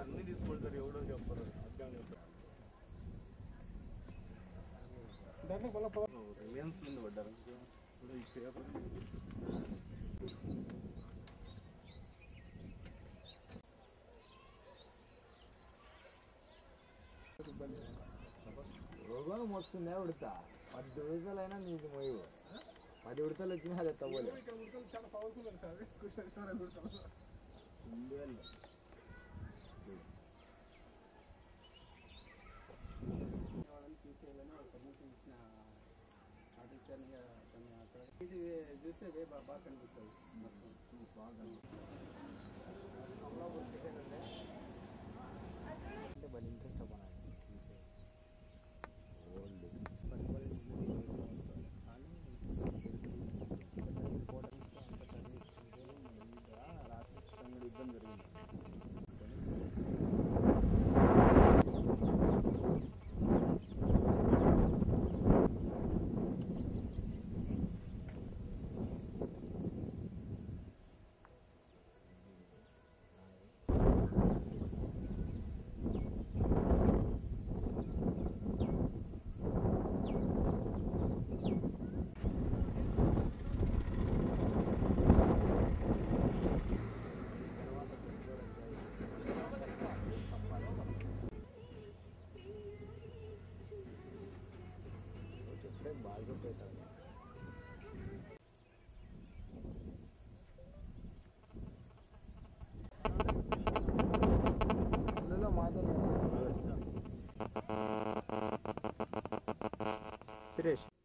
అన్ని తీసుకోండి రోగం వస్తుందే ఉడతా. పది విడతలైనా నీకు మోయవు. పది ఉడతలు వచ్చినా అదే తవ్వలేదు చాలా సార్. ಜೊತೆಗೆ ಬಾಬಾ ಕಂಡಿರ್ತವೆ ಮತ್ತು ಬಾಗ ಬಲಿಂದ್ರೆ British.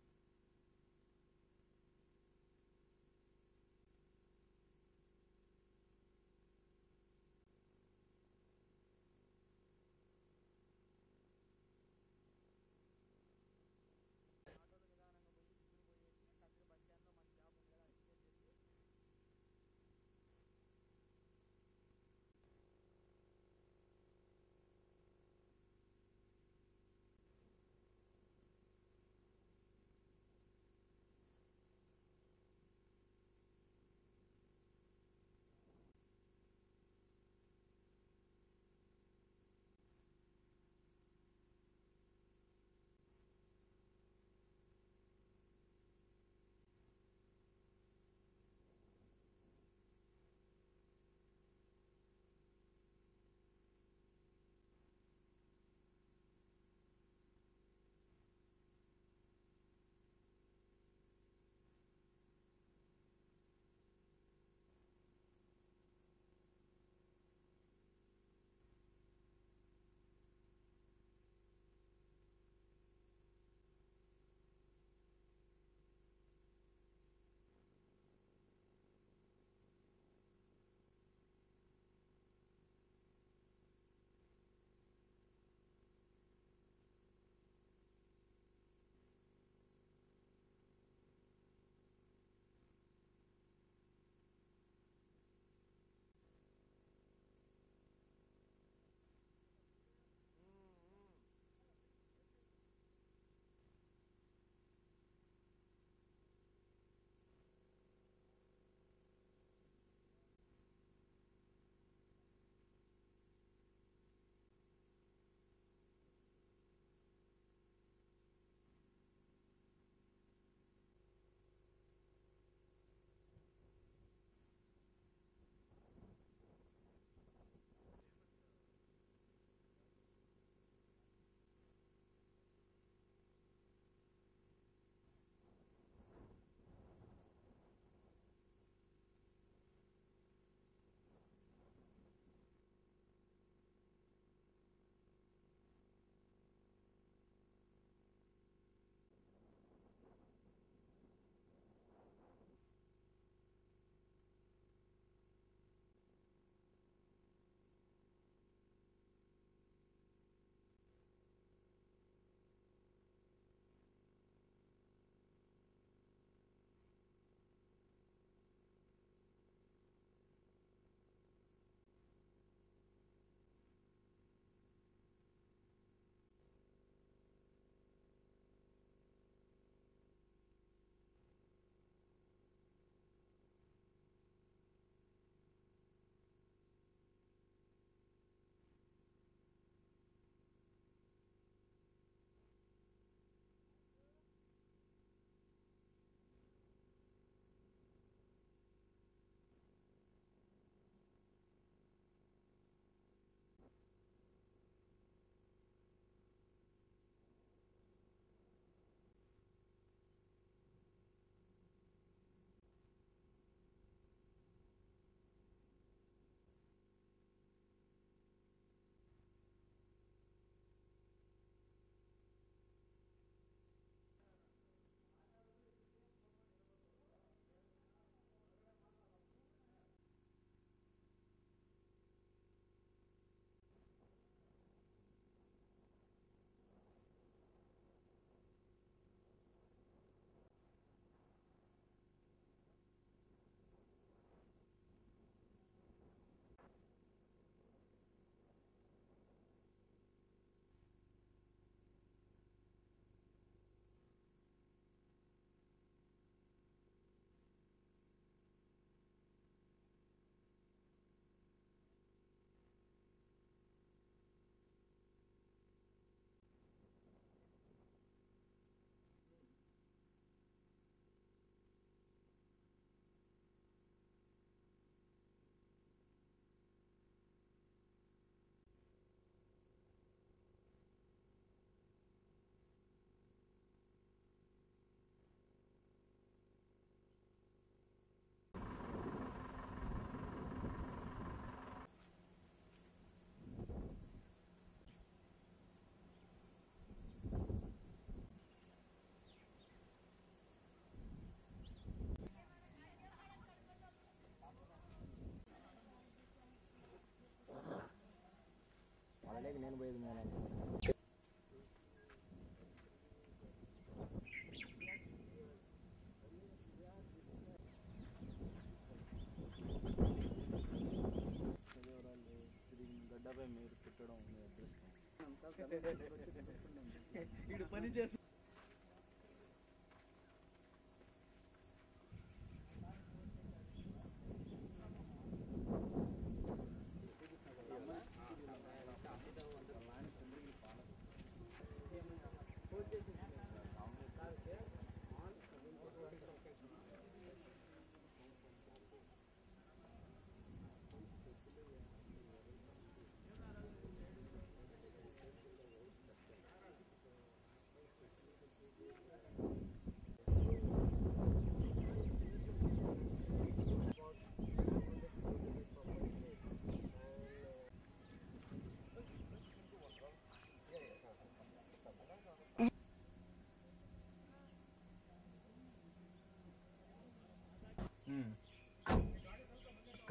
వీడు పని చేసి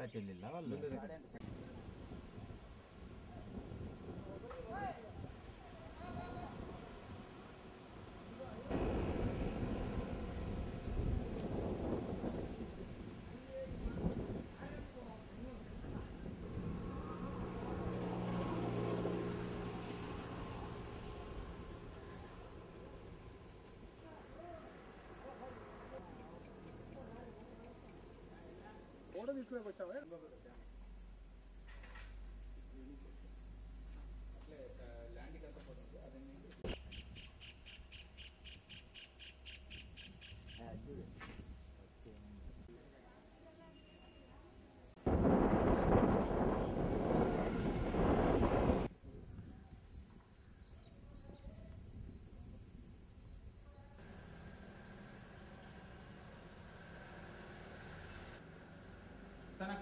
అక్క చెల్లెళ్ళ వాళ్ళు తీసుకునే వచ్చావా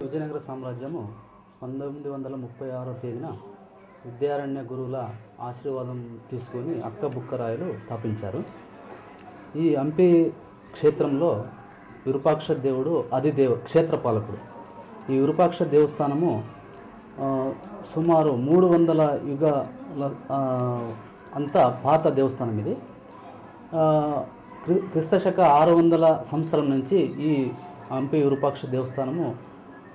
విజయనగర సామ్రాజ్యము పంతొమ్మిది వందల ముప్పై ఆరో తేదీన విద్యారణ్య గురువుల ఆశీర్వాదం తీసుకొని అక్క బుక్కరాయలు స్థాపించారు. ఈ హంపి క్షేత్రంలో విరూపాక్ష దేవుడు అధిదేవ క్షేత్రపాలకుడు. ఈ విరూపాక్ష దేవస్థానము సుమారు మూడు వందల యుగాల అంతా పాత దేవస్థానం ఇది. క్రిస్తశక ఆరు వందల సంవత్సరం నుంచి ఈ హంపి విరూపాక్ష దేవస్థానము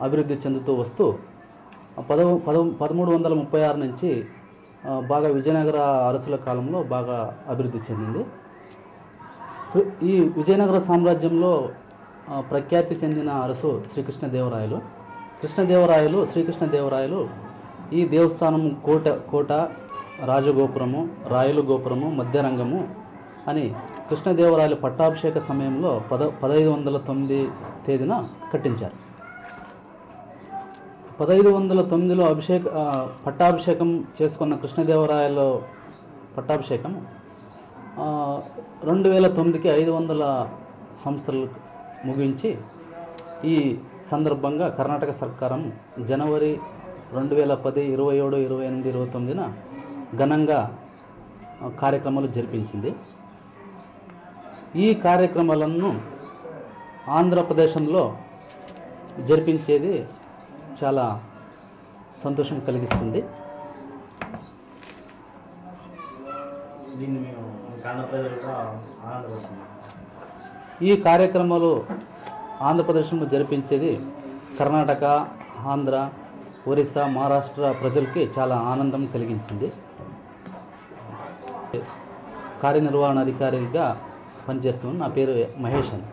అభివృద్ధి చెందుతూ వస్తూ పదవ పద పదమూడు వందల ముప్పై ఆరు నుంచి బాగా విజయనగర అరసుల కాలంలో బాగా అభివృద్ధి చెందింది. ఈ విజయనగర సామ్రాజ్యంలో ప్రఖ్యాతి చెందిన అరసు శ్రీకృష్ణదేవరాయలు. కృష్ణదేవరాయలు శ్రీకృష్ణదేవరాయలు ఈ దేవస్థానం కోట కోట రాజగోపురము రాయలు గోపురము మధ్యరంగము అని కృష్ణదేవరాయలు పట్టాభిషేక సమయంలో పద పదహైదు వందల తొమ్మిది తేదీన కట్టించారు. పదహైదు వందల తొమ్మిదిలో అభిషేక పట్టాభిషేకం చేసుకున్న కృష్ణదేవరాయలు పట్టాభిషేకం. రెండు వేల తొమ్మిదికి ఐదు వందల సంస్థలు ముగించి ఈ సందర్భంగా కర్ణాటక సర్కారం జనవరి రెండు వేల పది ఇరవై ఏడు ఇరవై ఎనిమిది ఇరవై తొమ్మిదిన ఘనంగా కార్యక్రమాలు జరిపించింది. ఈ కార్యక్రమాలను ఆంధ్రప్రదేశంలో జరిపించేది చాలా సంతోషం కలిగిస్తుంది. ఈ కార్యక్రమాలు ఆంధ్రప్రదేశ్లో జరిపించేది కర్ణాటక ఆంధ్ర ఒరిస్సా మహారాష్ట్ర ప్రజలకి చాలా ఆనందం కలిగించింది. కార్యనిర్వహణాధికారిగా పనిచేస్తున్నాను నా పేరు మహేష్ అని.